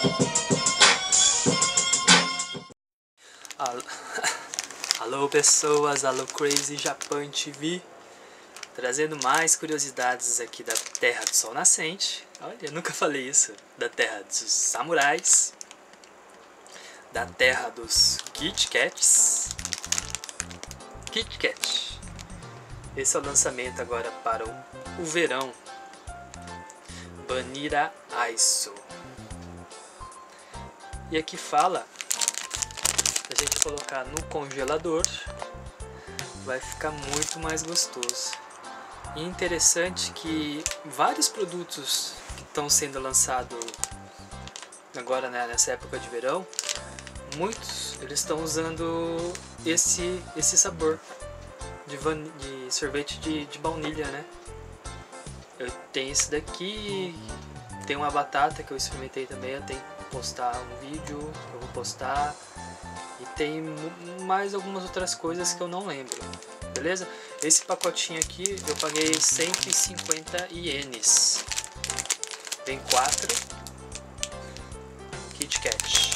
Alô, pessoas, alô Crazy Japan TV Trazendo mais curiosidades aqui da Terra do Sol Nascente. Olha, eu nunca falei isso. Da Terra dos Samurais. Da Terra dos Kit Kats. Kit Kat Esse é o lançamento agora para o, o verão. Banira Aiso E aqui fala a gente colocar no congelador, vai ficar muito mais gostoso. E interessante que vários produtos que estão sendo lançados agora né, nessa época de verão, muitos eles estão usando esse, esse sabor de, van, de sorvete de, de baunilha, né? Eu tenho esse daqui, tem uma batata que eu experimentei também, eu tenho postar um vídeo, eu vou postar. E tem mais algumas outras coisas que eu não lembro, beleza? Esse pacotinho aqui eu paguei 150 ienes. Vem 4 Kit Kat.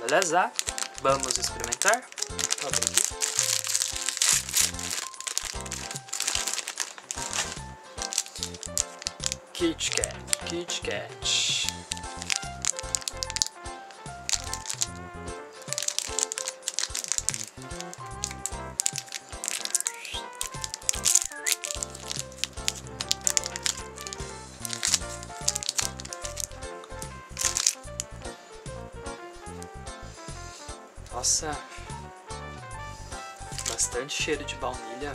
Beleza? Vamos experimentar? Abre aqui. Kit Kat, Kit Kat. Nossa, bastante cheiro de baunilha.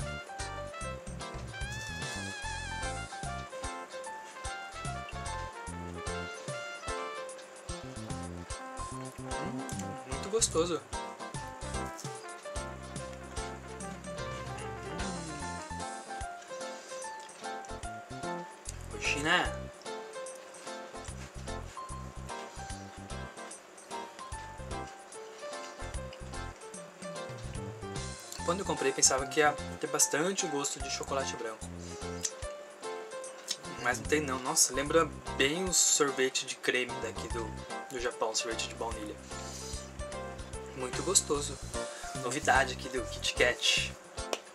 Hum, muito gostoso. Oxi, né? Quando eu comprei pensava que ia ter bastante gosto de chocolate branco. Mas não tem não. Nossa, lembra bem o sorvete de creme daqui do, do Japão, sorvete de baunilha. Muito gostoso. Novidade aqui do Kit Kat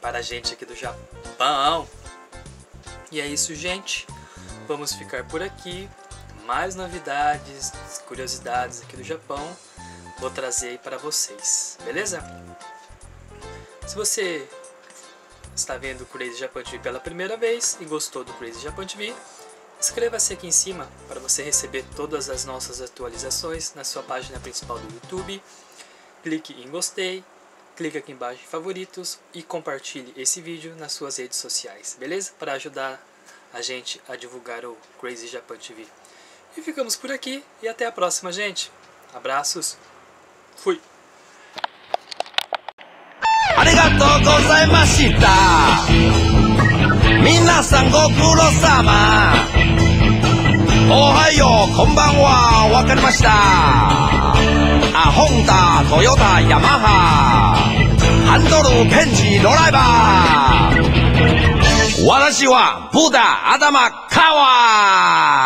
para a gente aqui do Japão. E é isso, gente. Vamos ficar por aqui. Mais novidades, curiosidades aqui do Japão. Vou trazer aí para vocês, beleza? Se você está vendo o Crazy Japan TV pela primeira vez e gostou do Crazy Japan TV, inscreva-se aqui em cima para você receber todas as nossas atualizações na sua página principal do YouTube. Clique em gostei, clique aqui embaixo em favoritos e compartilhe esse vídeo nas suas redes sociais, beleza? Para ajudar a gente a divulgar o Crazy Japan TV. E ficamos por aqui e até a próxima, gente. Abraços. Fui. とうございました。皆さんご苦労様。おはようこんばんは。わかりました。あホンダトヨタヤマハ。ハンドルペンチドライバー。私はブダアダマカワー。